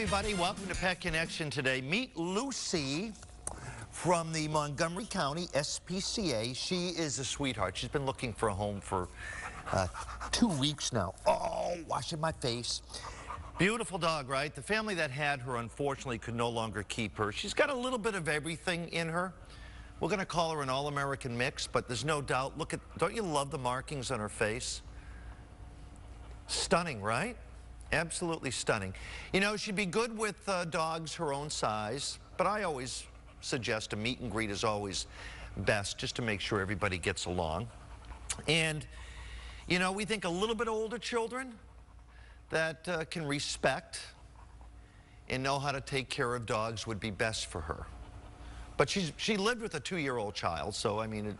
everybody. Welcome to Pet Connection today. Meet Lucy from the Montgomery County SPCA. She is a sweetheart. She's been looking for a home for uh, two weeks now. Oh, washing my face. Beautiful dog, right? The family that had her, unfortunately, could no longer keep her. She's got a little bit of everything in her. We're going to call her an all-American mix, but there's no doubt. Look at, don't you love the markings on her face? Stunning, right? Absolutely stunning. You know, she'd be good with uh, dogs her own size, but I always suggest a meet and greet is always best just to make sure everybody gets along. And, you know, we think a little bit older children that uh, can respect and know how to take care of dogs would be best for her. But she's, she lived with a two-year-old child, so, I mean, it,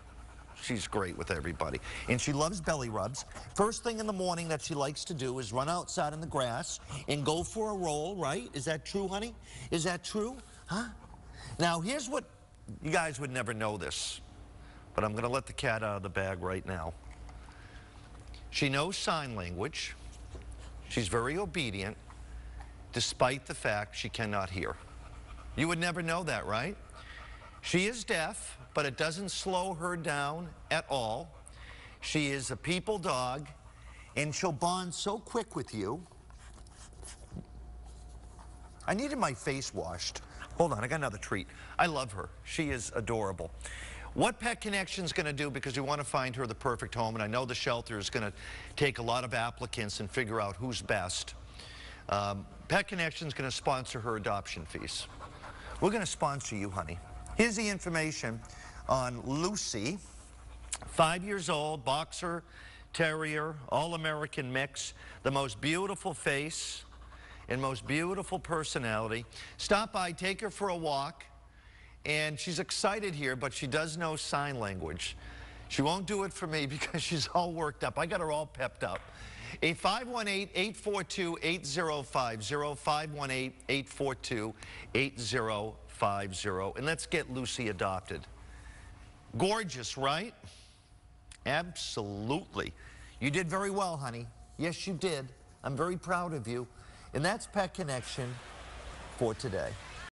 She's great with everybody. And she loves belly rubs. First thing in the morning that she likes to do is run outside in the grass and go for a roll, right? Is that true, honey? Is that true? Huh? Now, here's what you guys would never know this, but I'm going to let the cat out of the bag right now. She knows sign language. She's very obedient, despite the fact she cannot hear. You would never know that, right? She is deaf, but it doesn't slow her down at all. She is a people dog, and she'll bond so quick with you. I needed my face washed. Hold on, I got another treat. I love her. She is adorable. What Pet Connection is going to do, because we want to find her the perfect home, and I know the shelter is going to take a lot of applicants and figure out who's best. Um, Pet Connection is going to sponsor her adoption fees. We're going to sponsor you, honey. Here's the information on Lucy, five years old, boxer, terrier, all-American mix, the most beautiful face and most beautiful personality. Stop by, take her for a walk, and she's excited here, but she does know sign language. She won't do it for me because she's all worked up. I got her all pepped up. A 518-842-8050, 518-842-8050 and let's get Lucy adopted. Gorgeous, right? Absolutely. You did very well, honey. Yes, you did. I'm very proud of you. And that's Pet Connection for today.